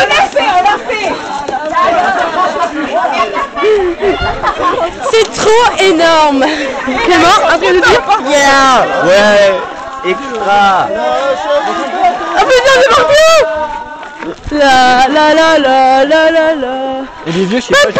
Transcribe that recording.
On l'a fait, on l'a fait. C'est trop énorme. Clément, un peu de dire Yeah. Ouais Extra. Ah, oh putain, c'est partout hein. La la la la la la la. Les vieux, je sais pas...